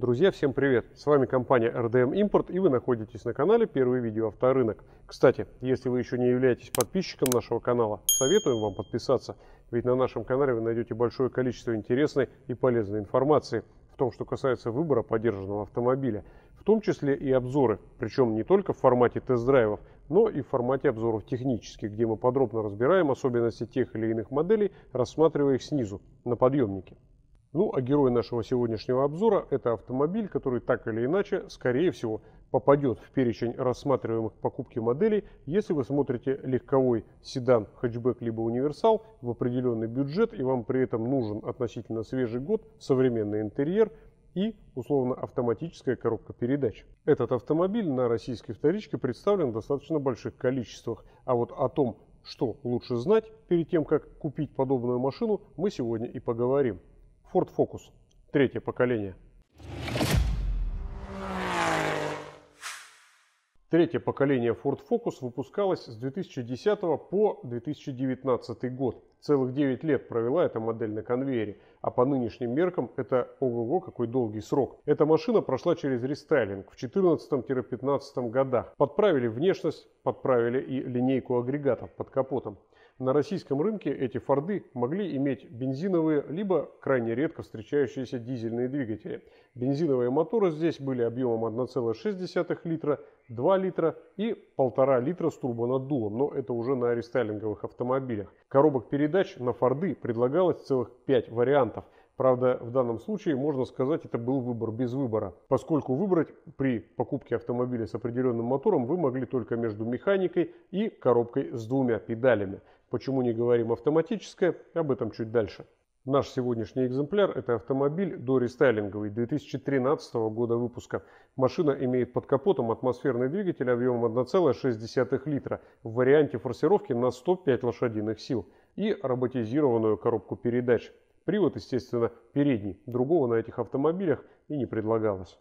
Друзья, всем привет! С вами компания RDM Import и вы находитесь на канале Первый видео авторынок. Кстати, если вы еще не являетесь подписчиком нашего канала, советуем вам подписаться, ведь на нашем канале вы найдете большое количество интересной и полезной информации в том, что касается выбора поддержанного автомобиля, в том числе и обзоры, причем не только в формате тест-драйвов, но и в формате обзоров технических, где мы подробно разбираем особенности тех или иных моделей, рассматривая их снизу, на подъемнике. Ну, а герой нашего сегодняшнего обзора – это автомобиль, который так или иначе, скорее всего, попадет в перечень рассматриваемых покупки моделей, если вы смотрите легковой седан, хэтчбэк либо универсал в определенный бюджет и вам при этом нужен относительно свежий год, современный интерьер и условно автоматическая коробка передач. Этот автомобиль на российской вторичке представлен в достаточно больших количествах, а вот о том, что лучше знать перед тем, как купить подобную машину, мы сегодня и поговорим. Ford Focus. Третье поколение. Третье поколение Ford Focus выпускалось с 2010 по 2019 год. Целых 9 лет провела эта модель на конвейере, а по нынешним меркам это ого-го какой долгий срок. Эта машина прошла через рестайлинг в 2014-2015 годах. Подправили внешность, подправили и линейку агрегатов под капотом. На российском рынке эти Форды могли иметь бензиновые, либо крайне редко встречающиеся дизельные двигатели. Бензиновые моторы здесь были объемом 1,6 литра, 2 литра и 1,5 литра с турбонаддувом, но это уже на рестайлинговых автомобилях. Коробок передач на Форды предлагалось целых 5 вариантов – Правда, в данном случае, можно сказать, это был выбор без выбора, поскольку выбрать при покупке автомобиля с определенным мотором вы могли только между механикой и коробкой с двумя педалями. Почему не говорим автоматическая, об этом чуть дальше. Наш сегодняшний экземпляр – это автомобиль дорестайлинговый 2013 года выпуска. Машина имеет под капотом атмосферный двигатель объемом 1,6 литра в варианте форсировки на 105 лошадиных сил и роботизированную коробку передач. Привод, естественно, передний, другого на этих автомобилях и не предлагалось.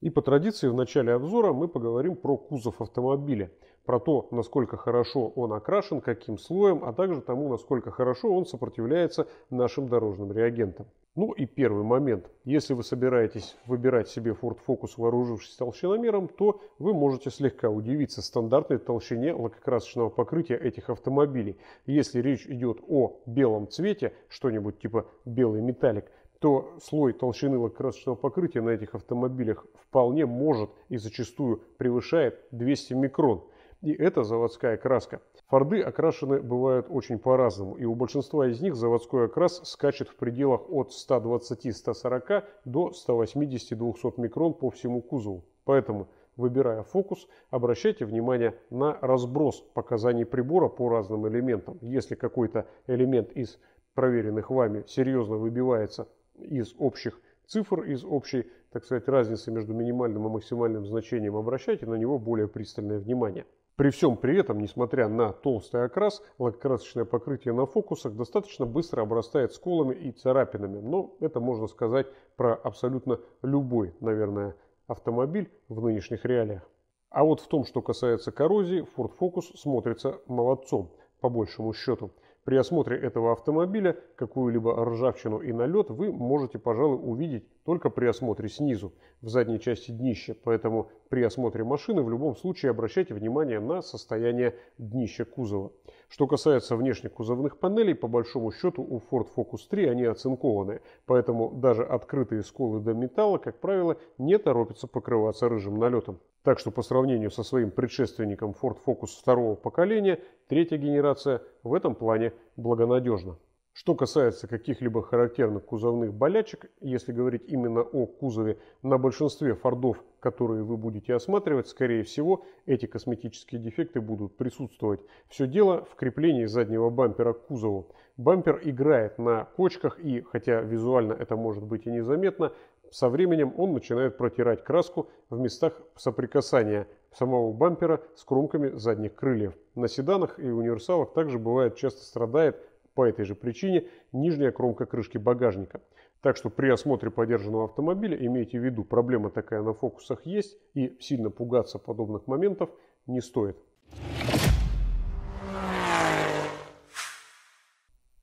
И по традиции в начале обзора мы поговорим про кузов автомобиля, про то, насколько хорошо он окрашен, каким слоем, а также тому, насколько хорошо он сопротивляется нашим дорожным реагентам. Ну и первый момент. Если вы собираетесь выбирать себе Ford Focus, вооружившись толщиномером, то вы можете слегка удивиться стандартной толщине лакокрасочного покрытия этих автомобилей. Если речь идет о белом цвете, что-нибудь типа белый металлик, то слой толщины лакокрасочного покрытия на этих автомобилях вполне может и зачастую превышает 200 микрон. И это заводская краска. Форды окрашены бывают очень по-разному, и у большинства из них заводской окрас скачет в пределах от 120-140 до 180-200 микрон по всему кузову. Поэтому, выбирая фокус, обращайте внимание на разброс показаний прибора по разным элементам. Если какой-то элемент из проверенных вами серьезно выбивается из общих цифр, из общей, так сказать, разницы между минимальным и максимальным значением, обращайте на него более пристальное внимание. При всем при этом, несмотря на толстый окрас, лакокрасочное покрытие на фокусах достаточно быстро обрастает сколами и царапинами. Но это можно сказать про абсолютно любой, наверное, автомобиль в нынешних реалиях. А вот в том, что касается коррозии, Ford Focus смотрится молодцом, по большему счету. При осмотре этого автомобиля какую-либо ржавчину и налет вы можете, пожалуй, увидеть только при осмотре снизу, в задней части днища. Поэтому при осмотре машины в любом случае обращайте внимание на состояние днища кузова. Что касается внешних кузовных панелей, по большому счету у Ford Focus 3 они оцинкованные. Поэтому даже открытые сколы до металла, как правило, не торопятся покрываться рыжим налетом. Так что по сравнению со своим предшественником Ford Focus второго поколения, третья генерация в этом плане благонадежна. Что касается каких-либо характерных кузовных болячек, если говорить именно о кузове, на большинстве фордов, которые вы будете осматривать, скорее всего, эти косметические дефекты будут присутствовать. Все дело в креплении заднего бампера к кузову. Бампер играет на кочках и, хотя визуально это может быть и незаметно, со временем он начинает протирать краску в местах соприкасания самого бампера с кромками задних крыльев. На седанах и универсалах также бывает часто страдает по этой же причине нижняя кромка крышки багажника. Так что при осмотре подержанного автомобиля имейте в виду, проблема такая на фокусах есть и сильно пугаться подобных моментов не стоит.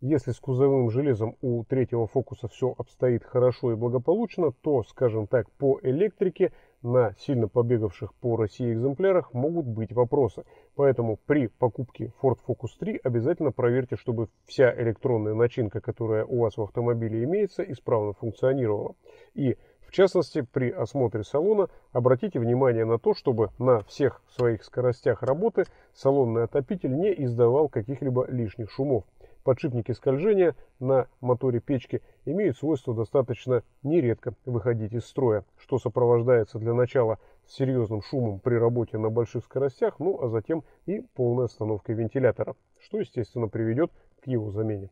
Если с кузовым железом у третьего фокуса все обстоит хорошо и благополучно, то, скажем так, по электрике на сильно побегавших по России экземплярах могут быть вопросы. Поэтому при покупке Ford Focus 3 обязательно проверьте, чтобы вся электронная начинка, которая у вас в автомобиле имеется, исправно функционировала. И в частности, при осмотре салона обратите внимание на то, чтобы на всех своих скоростях работы салонный отопитель не издавал каких-либо лишних шумов подшипники скольжения на моторе печки имеют свойство достаточно нередко выходить из строя, что сопровождается для начала серьезным шумом при работе на больших скоростях, ну а затем и полной остановкой вентилятора, что естественно приведет к его замене.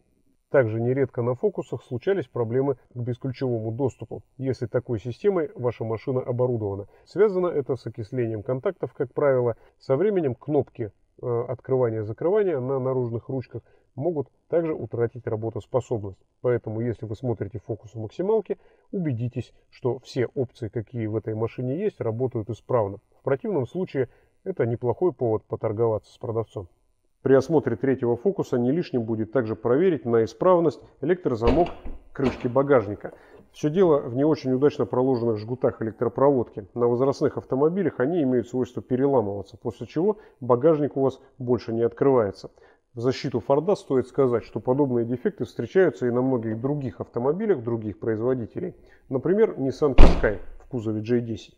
Также нередко на фокусах случались проблемы к бесключевому доступу, если такой системой ваша машина оборудована. Связано это с окислением контактов, как правило. Со временем кнопки э, открывания-закрывания на наружных ручках могут также утратить работоспособность. Поэтому, если вы смотрите фокус максималки, убедитесь, что все опции, какие в этой машине есть, работают исправно. В противном случае это неплохой повод поторговаться с продавцом. При осмотре третьего фокуса не лишним будет также проверить на исправность электрозамок крышки багажника. Все дело в не очень удачно проложенных жгутах электропроводки. На возрастных автомобилях они имеют свойство переламываться, после чего багажник у вас больше не открывается. В защиту Форда стоит сказать, что подобные дефекты встречаются и на многих других автомобилях других производителей. Например, Nissan Qashqai в кузове J10.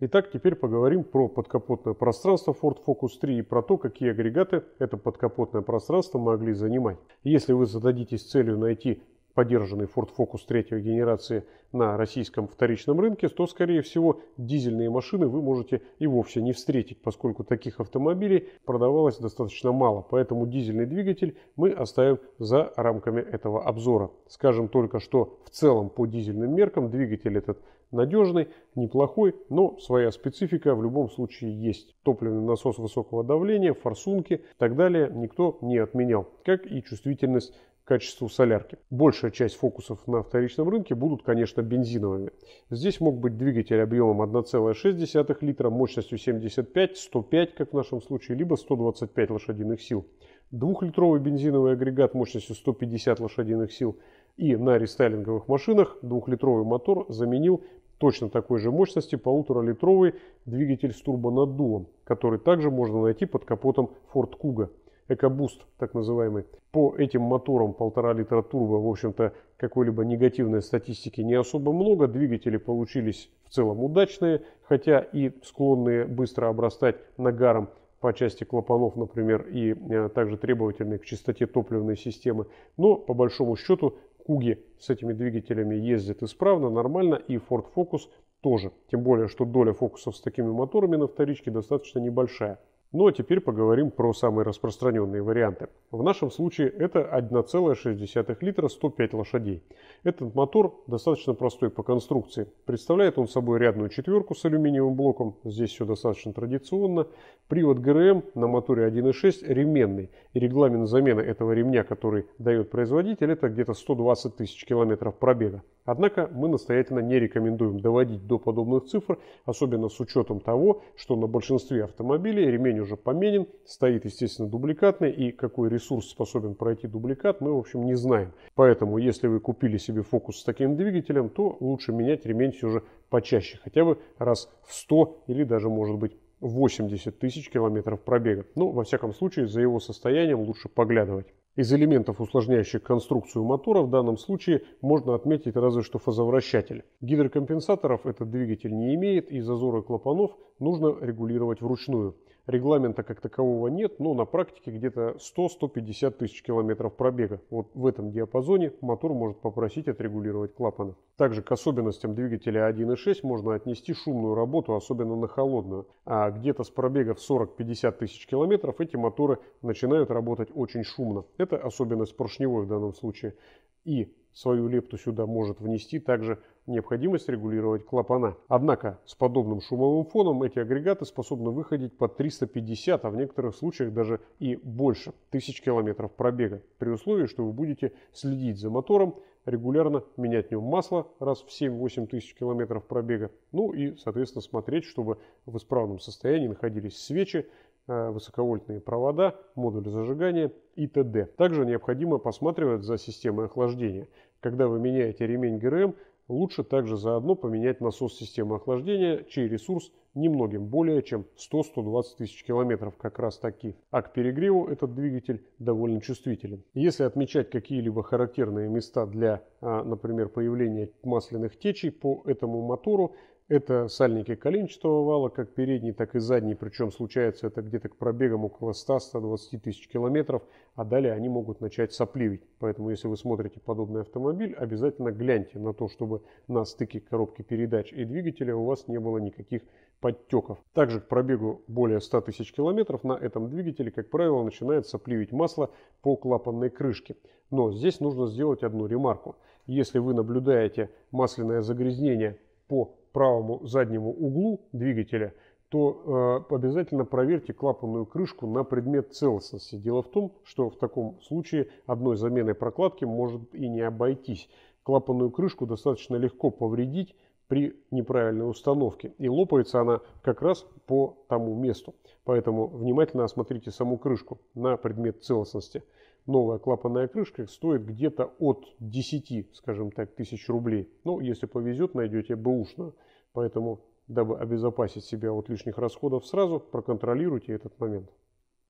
Итак, теперь поговорим про подкапотное пространство Ford Focus 3 и про то, какие агрегаты это подкапотное пространство могли занимать. Если вы зададитесь целью найти поддержанный Ford Focus третьей генерации на российском вторичном рынке, то, скорее всего, дизельные машины вы можете и вовсе не встретить, поскольку таких автомобилей продавалось достаточно мало. Поэтому дизельный двигатель мы оставим за рамками этого обзора. Скажем только, что в целом по дизельным меркам двигатель этот надежный, неплохой, но своя специфика в любом случае есть. Топливный насос высокого давления, форсунки и так далее никто не отменял, как и чувствительность качеству солярки. Большая часть фокусов на вторичном рынке будут, конечно, бензиновыми. Здесь мог быть двигатель объемом 1,6 литра, мощностью 75, 105, как в нашем случае, либо 125 лошадиных сил. Двухлитровый бензиновый агрегат мощностью 150 лошадиных сил. И на рестайлинговых машинах двухлитровый мотор заменил точно такой же мощности полуторалитровый двигатель с турбонаддувом, который также можно найти под капотом Ford Kuga. EcoBoost, так называемый. По этим моторам полтора литра турбо, в общем-то, какой-либо негативной статистики не особо много. Двигатели получились в целом удачные, хотя и склонные быстро обрастать нагаром по части клапанов, например, и э, также требовательные к чистоте топливной системы. Но, по большому счету, Куги с этими двигателями ездят исправно, нормально, и Ford Focus тоже. Тем более, что доля фокусов с такими моторами на вторичке достаточно небольшая. Ну а теперь поговорим про самые распространенные варианты. В нашем случае это 1,6 литра 105 лошадей. Этот мотор достаточно простой по конструкции. Представляет он собой рядную четверку с алюминиевым блоком. Здесь все достаточно традиционно. Привод ГРМ на моторе 1.6 ременный. И регламент замены этого ремня, который дает производитель, это где-то 120 тысяч километров пробега. Однако мы настоятельно не рекомендуем доводить до подобных цифр, особенно с учетом того, что на большинстве автомобилей ремень уже поменен, стоит, естественно, дубликатный, и какой ресурс способен пройти дубликат, мы, в общем, не знаем. Поэтому, если вы купили себе фокус с таким двигателем, то лучше менять ремень все же почаще, хотя бы раз в 100 или даже, может быть, 80 тысяч километров пробега. Ну, во всяком случае, за его состоянием лучше поглядывать. Из элементов, усложняющих конструкцию мотора, в данном случае можно отметить разве что фазовращатель. Гидрокомпенсаторов этот двигатель не имеет и зазоры клапанов нужно регулировать вручную. Регламента как такового нет, но на практике где-то 100-150 тысяч километров пробега. Вот в этом диапазоне мотор может попросить отрегулировать клапаны. Также к особенностям двигателя 1.6 можно отнести шумную работу, особенно на холодную. А где-то с пробега в 40-50 тысяч километров эти моторы начинают работать очень шумно. Это особенность поршневой в данном случае. И свою лепту сюда может внести также необходимость регулировать клапана. Однако с подобным шумовым фоном эти агрегаты способны выходить под 350, а в некоторых случаях даже и больше тысяч километров пробега, при условии, что вы будете следить за мотором, регулярно менять в нем масло раз в 7-8 тысяч километров пробега, ну и, соответственно, смотреть, чтобы в исправном состоянии находились свечи, э, высоковольтные провода, модуль зажигания и т.д. Также необходимо посматривать за системой охлаждения. Когда вы меняете ремень ГРМ, лучше также заодно поменять насос системы охлаждения, чей ресурс немногим более чем 100-120 тысяч километров как раз таки. А к перегреву этот двигатель довольно чувствителен. Если отмечать какие-либо характерные места для, а, например, появления масляных течей по этому мотору, это сальники коленчатого вала, как передний, так и задний, причем случается это где-то к пробегам около 100-120 тысяч километров, а далее они могут начать сопливить. Поэтому если вы смотрите подобный автомобиль, обязательно гляньте на то, чтобы на стыке коробки передач и двигателя у вас не было никаких подтеков. Также к пробегу более 100 тысяч километров на этом двигателе, как правило, начинает сопливить масло по клапанной крышке. Но здесь нужно сделать одну ремарку. Если вы наблюдаете масляное загрязнение по правому заднему углу двигателя, то э, обязательно проверьте клапанную крышку на предмет целостности. Дело в том, что в таком случае одной заменой прокладки может и не обойтись. Клапанную крышку достаточно легко повредить при неправильной установке. И лопается она как раз по тому месту. Поэтому внимательно осмотрите саму крышку на предмет целостности новая клапанная крышка стоит где-то от 10, скажем так, тысяч рублей. Ну, если повезет, найдете бэушную. Поэтому, дабы обезопасить себя от лишних расходов сразу, проконтролируйте этот момент.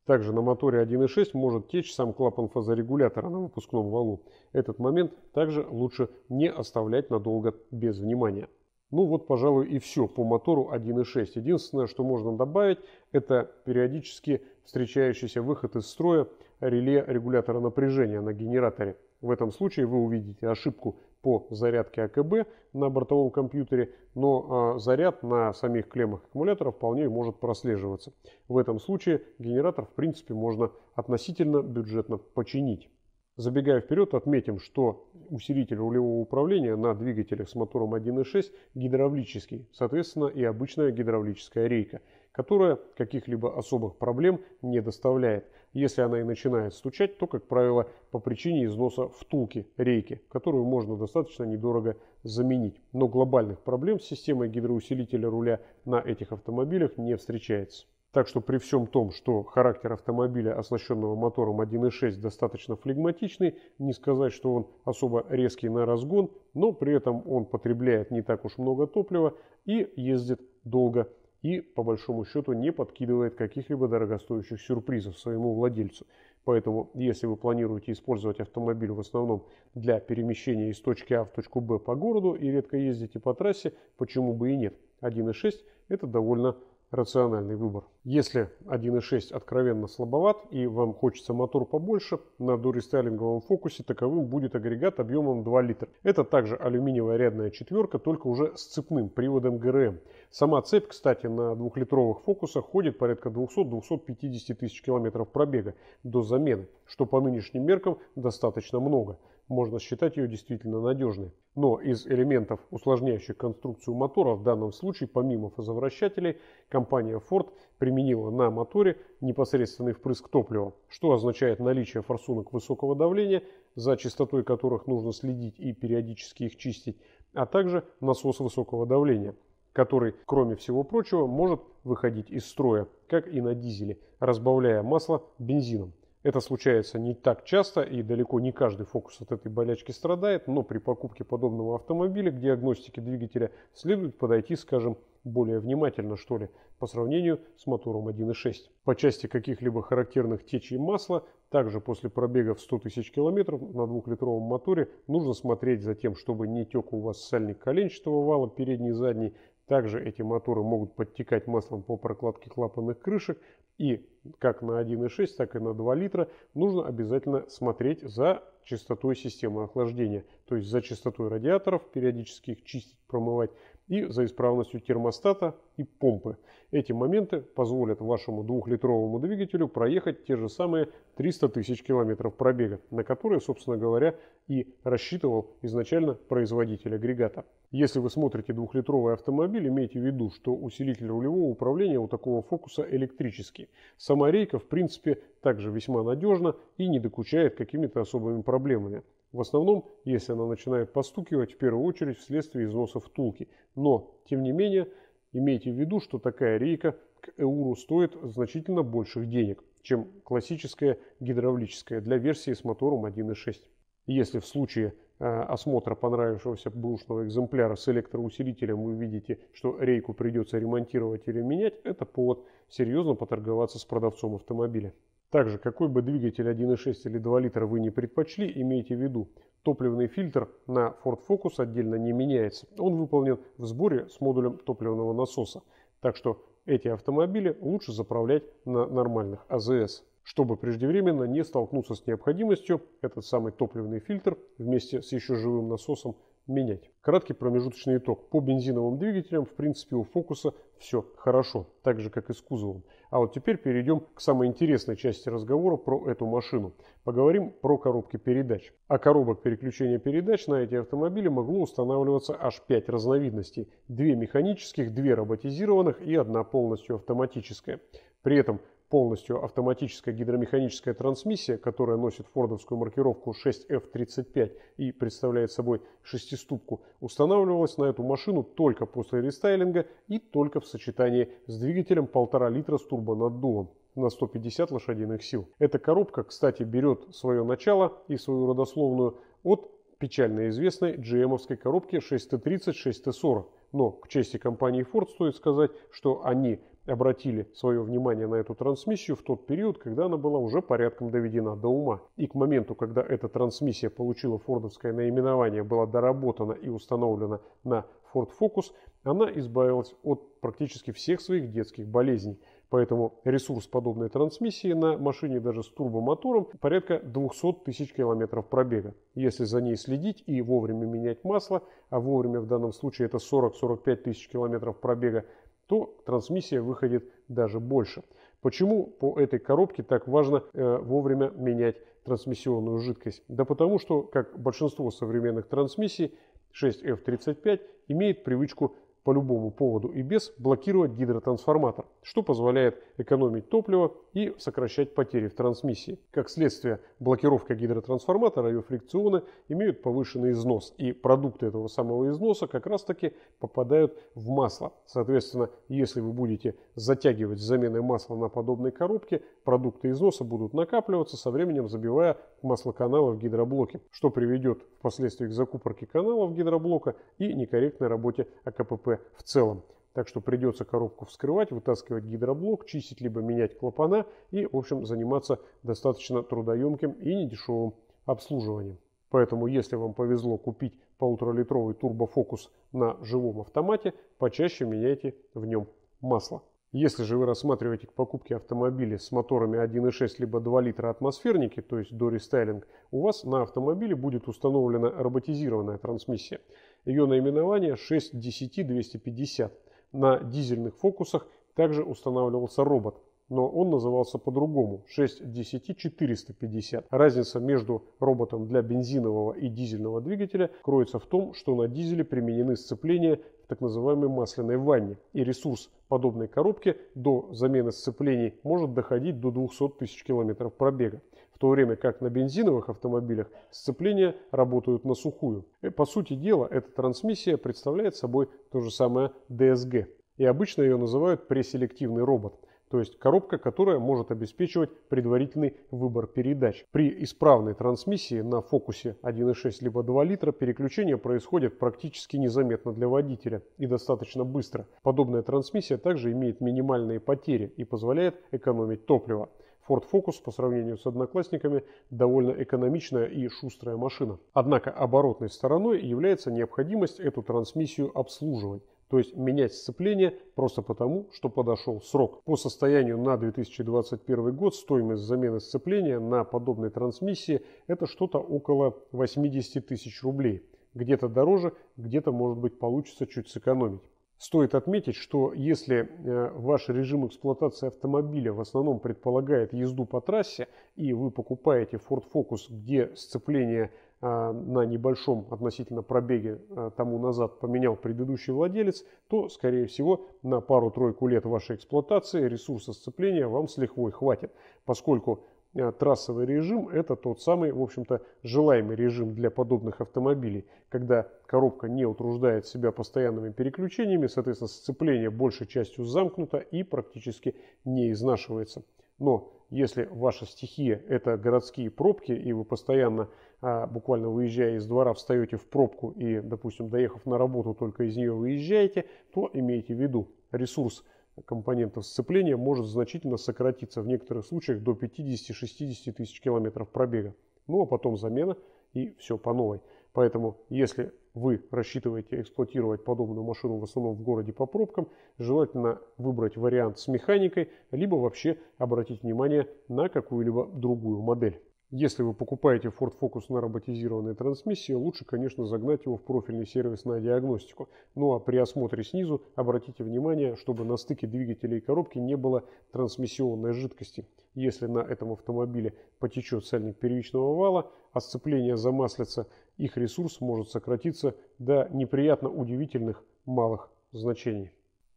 Также на моторе 1.6 может течь сам клапан фазорегулятора на выпускном валу. Этот момент также лучше не оставлять надолго без внимания. Ну вот, пожалуй, и все по мотору 1.6. Единственное, что можно добавить, это периодически встречающийся выход из строя реле регулятора напряжения на генераторе. В этом случае вы увидите ошибку по зарядке АКБ на бортовом компьютере, но э, заряд на самих клеммах аккумулятора вполне может прослеживаться. В этом случае генератор в принципе можно относительно бюджетно починить. Забегая вперед, отметим, что усилитель рулевого управления на двигателях с мотором 1.6 гидравлический, соответственно и обычная гидравлическая рейка, которая каких-либо особых проблем не доставляет. Если она и начинает стучать, то, как правило, по причине износа втулки рейки, которую можно достаточно недорого заменить. Но глобальных проблем с системой гидроусилителя руля на этих автомобилях не встречается. Так что при всем том, что характер автомобиля, оснащенного мотором 1.6, достаточно флегматичный, не сказать, что он особо резкий на разгон, но при этом он потребляет не так уж много топлива и ездит долго и по большому счету не подкидывает каких-либо дорогостоящих сюрпризов своему владельцу. Поэтому, если вы планируете использовать автомобиль в основном для перемещения из точки А в точку Б по городу и редко ездите по трассе, почему бы и нет. 1.6 это довольно рациональный выбор. Если 1.6 откровенно слабоват и вам хочется мотор побольше, на дорестайлинговом фокусе таковым будет агрегат объемом 2 литра. Это также алюминиевая рядная четверка, только уже с цепным приводом ГРМ. Сама цепь, кстати, на двухлитровых фокусах ходит порядка 200-250 тысяч километров пробега до замены, что по нынешним меркам достаточно много можно считать ее действительно надежной. Но из элементов, усложняющих конструкцию мотора, в данном случае, помимо фазовращателей, компания Ford применила на моторе непосредственный впрыск топлива, что означает наличие форсунок высокого давления, за частотой которых нужно следить и периодически их чистить, а также насос высокого давления, который, кроме всего прочего, может выходить из строя, как и на дизеле, разбавляя масло бензином. Это случается не так часто и далеко не каждый фокус от этой болячки страдает, но при покупке подобного автомобиля к диагностике двигателя следует подойти, скажем, более внимательно, что ли, по сравнению с мотором 1.6. По части каких-либо характерных течей масла, также после пробега в 100 тысяч километров на двухлитровом моторе нужно смотреть за тем, чтобы не тек у вас сальник коленчатого вала, передний и задний. Также эти моторы могут подтекать маслом по прокладке клапанных крышек, и как на 1,6, так и на 2 литра нужно обязательно смотреть за частотой системы охлаждения, то есть за частотой радиаторов, периодически их чистить, промывать, и за исправностью термостата и помпы. Эти моменты позволят вашему двухлитровому двигателю проехать те же самые 300 тысяч километров пробега, на которые, собственно говоря, и рассчитывал изначально производитель агрегата. Если вы смотрите двухлитровый автомобиль, имейте в виду, что усилитель рулевого управления у такого фокуса электрический. Сама рейка, в принципе, также весьма надежна и не докучает какими-то особыми проблемами. В основном, если она начинает постукивать, в первую очередь вследствие износа втулки. Но, тем не менее, имейте в виду, что такая рейка к ЭУРу стоит значительно больших денег, чем классическая гидравлическая для версии с мотором 1.6. Если в случае э, осмотра понравившегося бушного экземпляра с электроусилителем вы видите, что рейку придется ремонтировать или менять, это повод серьезно поторговаться с продавцом автомобиля. Также, какой бы двигатель 1.6 или 2 литра вы не предпочли, имейте в виду, топливный фильтр на Ford Focus отдельно не меняется. Он выполнен в сборе с модулем топливного насоса. Так что эти автомобили лучше заправлять на нормальных АЗС чтобы преждевременно не столкнуться с необходимостью этот самый топливный фильтр вместе с еще живым насосом менять. Краткий промежуточный итог. По бензиновым двигателям, в принципе, у Фокуса все хорошо, так же, как и с кузовом. А вот теперь перейдем к самой интересной части разговора про эту машину. Поговорим про коробки передач. А коробок переключения передач на эти автомобили могло устанавливаться аж 5 разновидностей. Две механических, две роботизированных и одна полностью автоматическая. При этом полностью автоматическая гидромеханическая трансмиссия, которая носит фордовскую маркировку 6F35 и представляет собой шестиступку, устанавливалась на эту машину только после рестайлинга и только в сочетании с двигателем 1,5 литра с турбонаддувом на 150 лошадиных сил. Эта коробка, кстати, берет свое начало и свою родословную от печально известной GM-овской коробки 6T30, 6T40. Но к чести компании Ford стоит сказать, что они обратили свое внимание на эту трансмиссию в тот период, когда она была уже порядком доведена до ума. И к моменту, когда эта трансмиссия получила фордовское наименование, была доработана и установлена на Ford Focus, она избавилась от практически всех своих детских болезней. Поэтому ресурс подобной трансмиссии на машине даже с турбомотором порядка 200 тысяч километров пробега. Если за ней следить и вовремя менять масло, а вовремя в данном случае это 40-45 тысяч километров пробега, то трансмиссия выходит даже больше. Почему по этой коробке так важно э, вовремя менять трансмиссионную жидкость? Да потому что, как большинство современных трансмиссий, 6F35 имеет привычку по любому поводу и без блокировать гидротрансформатор, что позволяет экономить топливо и сокращать потери в трансмиссии. Как следствие, блокировка гидротрансформатора и фрикционы имеют повышенный износ, и продукты этого самого износа как раз таки попадают в масло. Соответственно, если вы будете затягивать с заменой масла на подобной коробке, продукты износа будут накапливаться, со временем забивая маслоканалы в гидроблоке, что приведет впоследствии к закупорке каналов гидроблока и некорректной работе АКПП в целом. Так что придется коробку вскрывать, вытаскивать гидроблок, чистить либо менять клапана и, в общем, заниматься достаточно трудоемким и недешевым обслуживанием. Поэтому, если вам повезло купить полуторалитровый турбофокус на живом автомате, почаще меняйте в нем масло. Если же вы рассматриваете к покупке автомобиля с моторами 1.6 либо 2 литра атмосферники, то есть до рестайлинг, у вас на автомобиле будет установлена роботизированная трансмиссия. Ее наименование 6DCT-250. На дизельных фокусах также устанавливался робот, но он назывался по-другому 6DCT-450. Разница между роботом для бензинового и дизельного двигателя кроется в том, что на дизеле применены сцепления так называемой масляной ванне. И ресурс подобной коробки до замены сцеплений может доходить до 200 тысяч километров пробега. То время как на бензиновых автомобилях сцепления работают на сухую. И, по сути дела, эта трансмиссия представляет собой то же самое DSG. И обычно ее называют преселективный робот – то есть коробка, которая может обеспечивать предварительный выбор передач. При исправной трансмиссии на фокусе 1.6 либо 2 литра переключение происходит практически незаметно для водителя и достаточно быстро. Подобная трансмиссия также имеет минимальные потери и позволяет экономить топливо. Ford Focus по сравнению с одноклассниками довольно экономичная и шустрая машина. Однако оборотной стороной является необходимость эту трансмиссию обслуживать. То есть менять сцепление просто потому, что подошел срок. По состоянию на 2021 год стоимость замены сцепления на подобной трансмиссии это что-то около 80 тысяч рублей. Где-то дороже, где-то может быть получится чуть сэкономить. Стоит отметить, что если э, ваш режим эксплуатации автомобиля в основном предполагает езду по трассе, и вы покупаете Ford Focus, где сцепление а, на небольшом относительно пробеге а, тому назад поменял предыдущий владелец, то, скорее всего, на пару-тройку лет вашей эксплуатации ресурса сцепления вам с лихвой хватит, поскольку трассовый режим – это тот самый, в общем-то, желаемый режим для подобных автомобилей, когда коробка не утруждает себя постоянными переключениями, соответственно, сцепление большей частью замкнуто и практически не изнашивается. Но если ваша стихия – это городские пробки, и вы постоянно, а, буквально выезжая из двора, встаете в пробку и, допустим, доехав на работу, только из нее выезжаете, то имейте в виду, ресурс компонентов сцепления может значительно сократиться, в некоторых случаях до 50-60 тысяч километров пробега. Ну а потом замена и все по новой. Поэтому, если вы рассчитываете эксплуатировать подобную машину в основном в городе по пробкам, желательно выбрать вариант с механикой, либо вообще обратить внимание на какую-либо другую модель. Если вы покупаете Ford Focus на роботизированной трансмиссии, лучше, конечно, загнать его в профильный сервис на диагностику. Ну а при осмотре снизу обратите внимание, чтобы на стыке двигателя и коробки не было трансмиссионной жидкости. Если на этом автомобиле потечет сальник первичного вала, а сцепление замаслится, их ресурс может сократиться до неприятно удивительных малых значений.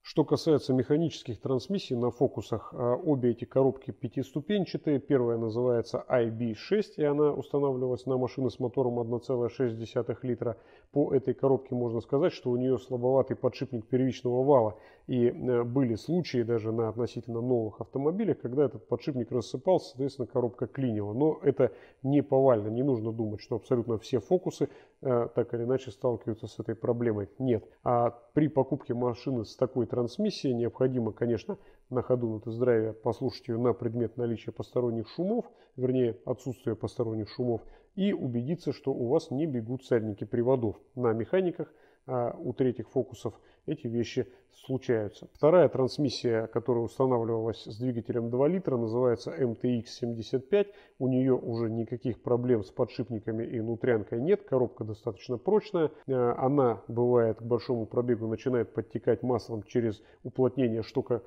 Что касается механических трансмиссий на фокусах, а, обе эти коробки пятиступенчатые. Первая называется IB6, и она устанавливалась на машины с мотором 1,6 литра. По этой коробке можно сказать, что у нее слабоватый подшипник первичного вала. И э, были случаи даже на относительно новых автомобилях, когда этот подшипник рассыпался, соответственно, коробка клинила. Но это не повально, не нужно думать, что абсолютно все фокусы так или иначе сталкиваются с этой проблемой. Нет. А при покупке машины с такой трансмиссией необходимо, конечно, на ходу на тест-драйве послушать ее на предмет наличия посторонних шумов, вернее отсутствия посторонних шумов, и убедиться, что у вас не бегут сальники приводов на механиках, а у третьих фокусов эти вещи случаются. Вторая трансмиссия, которая устанавливалась с двигателем 2 литра, называется MTX75. У нее уже никаких проблем с подшипниками и внутрянкой нет. Коробка достаточно прочная. Э, она бывает к большому пробегу начинает подтекать маслом через уплотнение штука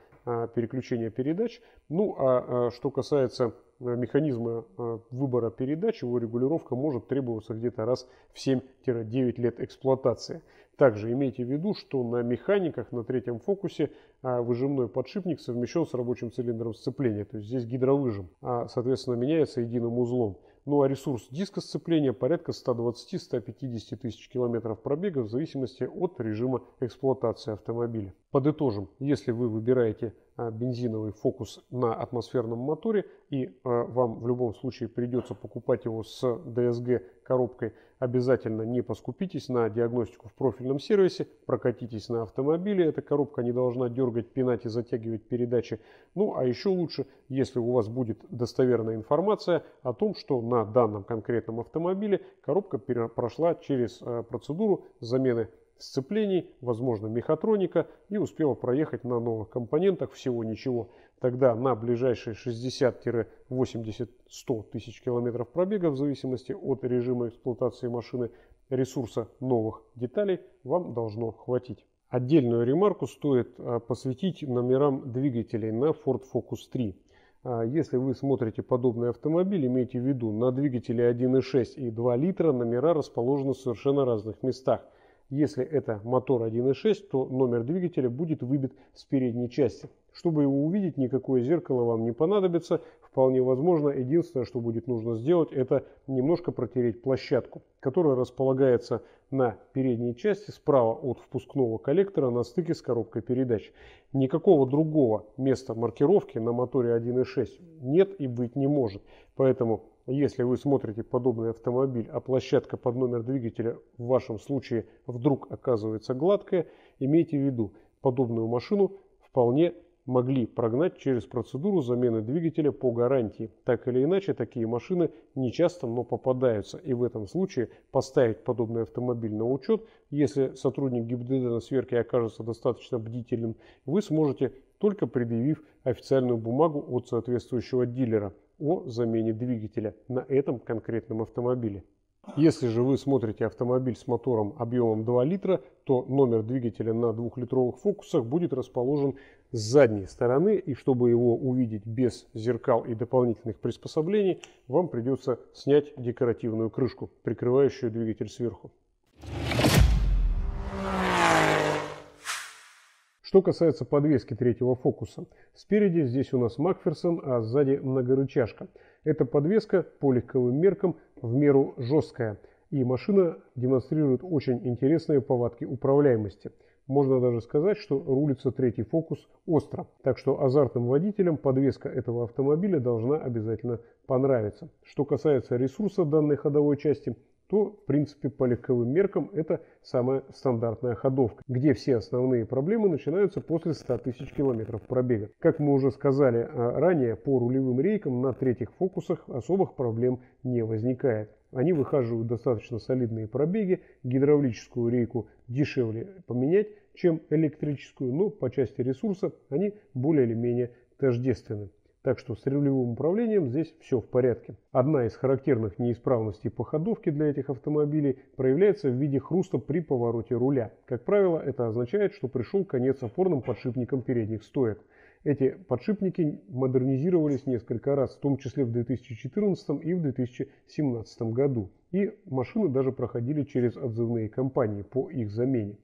переключения передач. Ну а что касается э, механизма выбора передач, его регулировка может требоваться где-то раз в 7-9 лет эксплуатации. Также имейте в виду, что на механиках на третьем фокусе а, выжимной подшипник совмещен с рабочим цилиндром сцепления. То есть здесь гидровыжим, а соответственно меняется единым узлом. Ну а ресурс диска сцепления порядка 120-150 тысяч километров пробега в зависимости от режима эксплуатации автомобиля. Подытожим, если вы выбираете а, бензиновый фокус на атмосферном моторе и а, вам в любом случае придется покупать его с DSG коробкой, обязательно не поскупитесь на диагностику в профильном сервисе, прокатитесь на автомобиле, эта коробка не должна дергать, пинать и затягивать передачи. Ну а еще лучше, если у вас будет достоверная информация о том, что на данном конкретном автомобиле коробка прошла через а, процедуру замены сцеплений, возможно мехатроника и успела проехать на новых компонентах всего ничего. Тогда на ближайшие 60-80-100 тысяч километров пробега в зависимости от режима эксплуатации машины ресурса новых деталей вам должно хватить. Отдельную ремарку стоит а, посвятить номерам двигателей на Ford Focus 3. А, если вы смотрите подобный автомобиль, имейте в виду, на двигателе 1.6 и 2 литра номера расположены в совершенно разных местах. Если это мотор 1.6, то номер двигателя будет выбит с передней части. Чтобы его увидеть, никакое зеркало вам не понадобится. Вполне возможно, единственное, что будет нужно сделать, это немножко протереть площадку, которая располагается на передней части справа от впускного коллектора на стыке с коробкой передач. Никакого другого места маркировки на моторе 1.6 нет и быть не может. Поэтому если вы смотрите подобный автомобиль, а площадка под номер двигателя в вашем случае вдруг оказывается гладкая, имейте в виду, подобную машину вполне могли прогнать через процедуру замены двигателя по гарантии. Так или иначе, такие машины не часто, но попадаются. И в этом случае поставить подобный автомобиль на учет, если сотрудник ГИБДД на сверке окажется достаточно бдительным, вы сможете только предъявив официальную бумагу от соответствующего дилера о замене двигателя на этом конкретном автомобиле. Если же вы смотрите автомобиль с мотором объемом 2 литра, то номер двигателя на двухлитровых фокусах будет расположен с задней стороны. И чтобы его увидеть без зеркал и дополнительных приспособлений, вам придется снять декоративную крышку, прикрывающую двигатель сверху. Что касается подвески третьего фокуса. Спереди здесь у нас Макферсон, а сзади многорычажка. Эта подвеска по легковым меркам в меру жесткая. И машина демонстрирует очень интересные повадки управляемости. Можно даже сказать, что рулится третий фокус остро. Так что азартным водителям подвеска этого автомобиля должна обязательно понравиться. Что касается ресурса данной ходовой части, то, в принципе, по легковым меркам это самая стандартная ходовка, где все основные проблемы начинаются после 100 тысяч километров пробега. Как мы уже сказали а, ранее, по рулевым рейкам на третьих фокусах особых проблем не возникает. Они выхаживают достаточно солидные пробеги, гидравлическую рейку дешевле поменять, чем электрическую, но по части ресурса они более или менее тождественны. Так что с рулевым управлением здесь все в порядке. Одна из характерных неисправностей по ходовке для этих автомобилей проявляется в виде хруста при повороте руля. Как правило, это означает, что пришел конец опорным подшипникам передних стоек. Эти подшипники модернизировались несколько раз, в том числе в 2014 и в 2017 году. И машины даже проходили через отзывные кампании по их замене.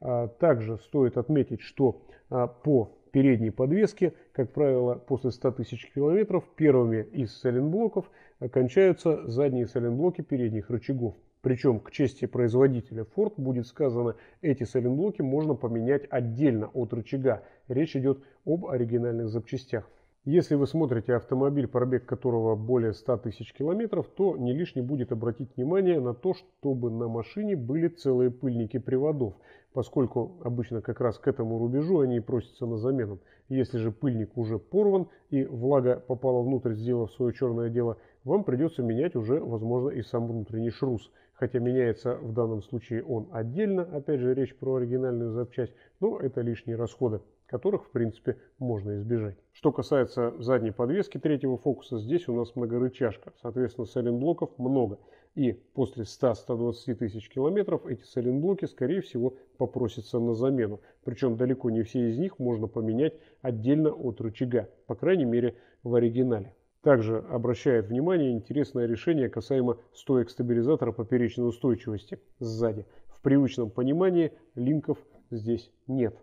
А также стоит отметить, что а, по передней подвеске, как правило, после 100 тысяч километров первыми из сайлентблоков кончаются задние сайлентблоки передних рычагов. Причем, к чести производителя Ford будет сказано, эти сайлентблоки можно поменять отдельно от рычага. Речь идет об оригинальных запчастях. Если вы смотрите автомобиль, пробег которого более 100 тысяч километров, то не лишне будет обратить внимание на то, чтобы на машине были целые пыльники приводов, поскольку обычно как раз к этому рубежу они просятся на замену. Если же пыльник уже порван и влага попала внутрь, сделав свое черное дело, вам придется менять уже, возможно, и сам внутренний шрус. Хотя меняется в данном случае он отдельно, опять же речь про оригинальную запчасть, но это лишние расходы которых в принципе можно избежать. Что касается задней подвески третьего фокуса, здесь у нас многорычажка, соответственно сайлентблоков много. И после 100-120 тысяч километров эти сайлентблоки скорее всего попросятся на замену. Причем далеко не все из них можно поменять отдельно от рычага, по крайней мере в оригинале. Также обращает внимание интересное решение касаемо стоек стабилизатора поперечной устойчивости сзади. В привычном понимании линков здесь нет.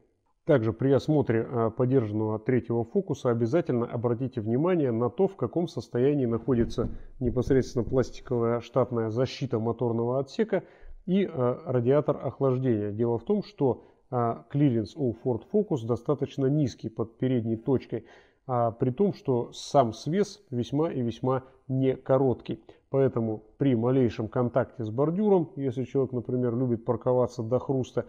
Также при осмотре а, подержанного третьего фокуса обязательно обратите внимание на то, в каком состоянии находится непосредственно пластиковая штатная защита моторного отсека и а, радиатор охлаждения. Дело в том, что а, клиренс у Ford Focus достаточно низкий под передней точкой, при том, что сам свес весьма и весьма не короткий. Поэтому при малейшем контакте с бордюром, если человек, например, любит парковаться до хруста, а,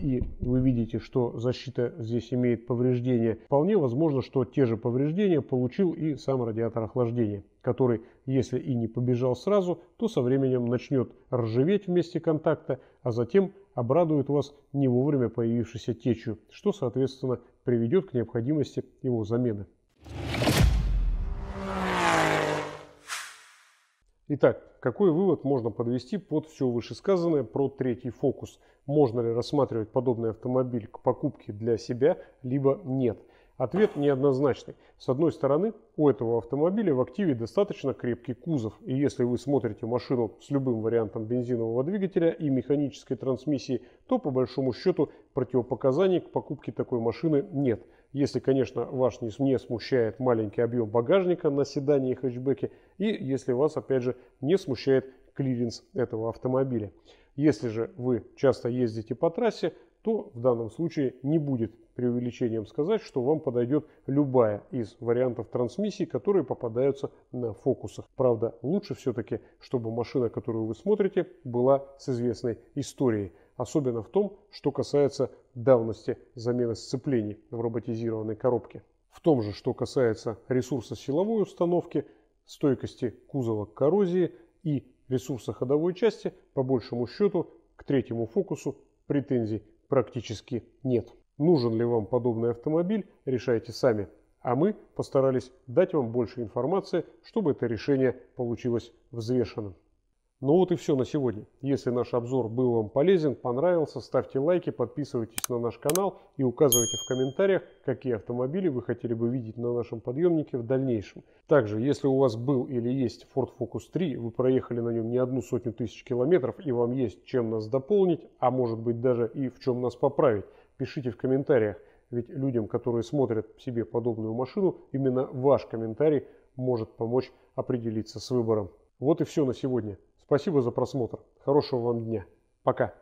и вы видите, что защита здесь имеет повреждения, вполне возможно, что те же повреждения получил и сам радиатор охлаждения, который, если и не побежал сразу, то со временем начнет ржаветь в месте контакта, а затем обрадует вас не вовремя появившейся течью, что, соответственно, приведет к необходимости его замены. Итак, какой вывод можно подвести под все вышесказанное про третий фокус? Можно ли рассматривать подобный автомобиль к покупке для себя, либо нет? Ответ неоднозначный. С одной стороны, у этого автомобиля в активе достаточно крепкий кузов, и если вы смотрите машину с любым вариантом бензинового двигателя и механической трансмиссии, то по большому счету противопоказаний к покупке такой машины нет. Если, конечно, вас не смущает маленький объем багажника на седане и хэтчбеке, и если вас, опять же, не смущает клиренс этого автомобиля. Если же вы часто ездите по трассе, то в данном случае не будет преувеличением сказать, что вам подойдет любая из вариантов трансмиссии, которые попадаются на фокусах. Правда, лучше все-таки, чтобы машина, которую вы смотрите, была с известной историей особенно в том, что касается давности замены сцеплений в роботизированной коробке. В том же, что касается ресурса силовой установки, стойкости кузова к коррозии и ресурса ходовой части, по большему счету, к третьему фокусу претензий практически нет. Нужен ли вам подобный автомобиль, решайте сами. А мы постарались дать вам больше информации, чтобы это решение получилось взвешенным. Ну вот и все на сегодня. Если наш обзор был вам полезен, понравился, ставьте лайки, подписывайтесь на наш канал и указывайте в комментариях, какие автомобили вы хотели бы видеть на нашем подъемнике в дальнейшем. Также, если у вас был или есть Ford Focus 3, вы проехали на нем не одну сотню тысяч километров и вам есть чем нас дополнить, а может быть даже и в чем нас поправить, пишите в комментариях, ведь людям, которые смотрят себе подобную машину, именно ваш комментарий может помочь определиться с выбором. Вот и все на сегодня. Спасибо за просмотр. Хорошего вам дня. Пока.